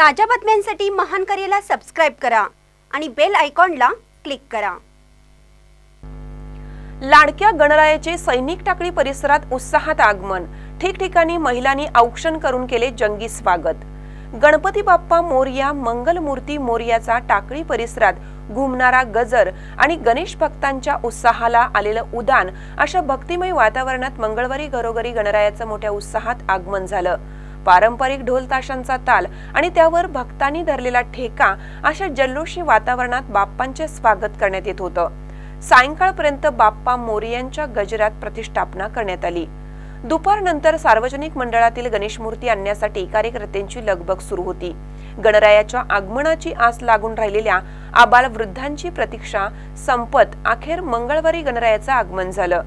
ताज्या बातम्यांसाठी महान करेला सबस्क्राईब करा आणि बेल आयकॉनला क्लिक करा. लाडक्या गणरायाचे सैनिक टाकळी परिसरात उत्साहात आगमन. ठिकठिकाणी महिलांनी औक्षण करून केले जंगी स्वागत. गणपती बाप्पा मोर्या मंगलमूर्ती मोर्याचा टाकळी परिसरात घुमणारा गजर आणि गणेश भक्तांच्या उत्साहाला आलेलं उदान अशा भक्तिमय वातावरणात मंगळवारी घरोघरी गणरायाचं मोठ्या उत्साहात आगमन झालं. पारंपरिक ढोल ताशांचा ताल आणि त्यावर भक्तांनी धरलेला ठेका अशा जल्लोषी वातावरणात बाप्पांचे स्वागत करण्यात येत होतं. सायंकाळपर्यंत बाप्पा मोरियांच्या गजरात प्रतिष्ठापना करण्यात आली. दुपारनंतर सार्वजनिक मंडळातील गणेश मूर्ती आणण्यासाठी कार्यकर्त्यांची लगबग सुरू होती. गणरायाच्या आगमनाची आस लागून राहिलेल्या आबाल वृद्धांची प्रतीक्षा संपत अखेर मंगळवारी गणरायाचं आगमन झालं.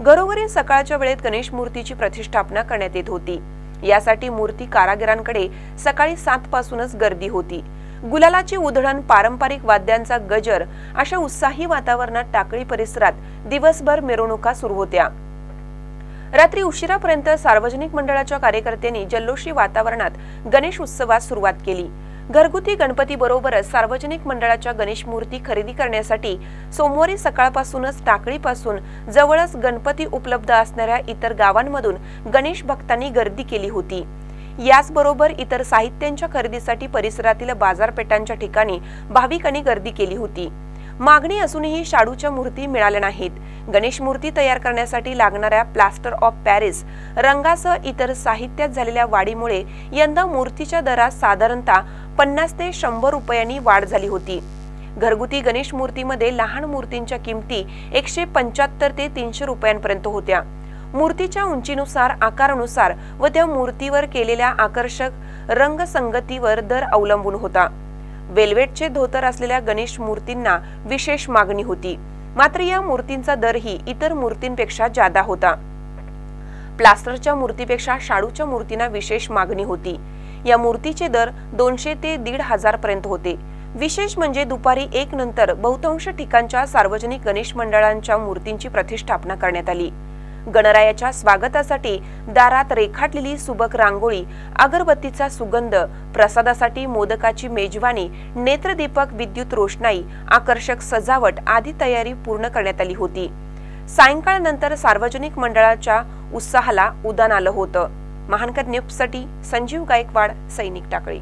घरोघरी सकाळच्या वेळेत गणेश मूर्तीची प्रतिष्ठापना करण्यात येत होती. यासाठी मूर्ती कारागिरांकडे सकाळी सात पासूनच गर्दी होती. गुलालाची उधळण पारंपरिक वाद्यांचा गजर अशा उत्साही वातावरणात टाकळी परिसरात दिवसभर मिरवणुका सुरू होत्या. रात्री उशिरापर्यंत सार्वजनिक मंडळाच्या कार्यकर्त्यांनी जल्लोषी वातावरणात गणेश उत्सवास सुरुवात केली. घरगुती गणपती बरोबरच सार्वजनिक मंडळाच्या गणेश मूर्ती खरेदी करण्यासाठी सोमवारी सकाळपासूनच टाकळीपासून जवळच गणपती उपलब्ध असणाऱ्या इतर गावांमधून गणेश भक्तांनी गर्दी केली होती. याचबरोबर इतर साहित्यांच्या खरेदीसाठी परिसरातील बाजारपेठांच्या ठिकाणी भाविकांनी गर्दी केली होती. मागणी असूनही शाडूच्या मूर्ती मिळाल्या नाहीत. गणेश मूर्ती तयार करण्यासाठी लागणाऱ्या प्लास्टर ऑफ पॅरिस रंगासह इतर साहित्यात झालेल्या वाढीमुळे यंदा मूर्तीच्या दरात साधारणतः पन्नास ते शंभर रुपयांनी वाढ झाली होती. घरगुती गणेश मूर्तीमध्ये लहान मूर्तींच्या किमती एकशे पंच्याहत्तर ते तीनशे रुपयांपर्यंत होत्या. मूर्तीच्या उंचीनुसार आकारानुसार व त्या मूर्तीवर केलेल्या आकर्षक रंगसंगतीवर दर अवलंबून होता. वेल्वेटचे धोतर असलेल्या गणेश मूर्तींना विशेष मागणी होती. मात्र या मूर्तींचा दरही इतर मूर्तींपेक्षा जादा होता. प्लास्टरच्या मूर्तीपेक्षा शाडूच्या मूर्तींना विशेष मागणी होती. या मूर्तीचे दर दोनशे ते दीड हजार पर्यंत होते. विशेष म्हणजे दुपारी एक नंतर बहुतांश ठिकाणच्या सार्वजनिक गणेश मंडळांच्या मूर्तींची प्रतिष्ठापना करण्यात आली. गणरायाच्या स्वागतासाठी दारात रेखाटलेली सुबक रांगोळी अगरबत्तीचा सुगंध प्रसादासाठी मोदकाची मेजवानी नेत्रदीपक विद्युत रोषणाई आकर्षक सजावट आदी तयारी पूर्ण करण्यात आली होती. सायंकाळनंतर सार्वजनिक मंडळाच्या उत्साहाला उदान आलं होतं. महानकर न्यूजसाठी संजीव गायकवाड सैनिक टाकळी.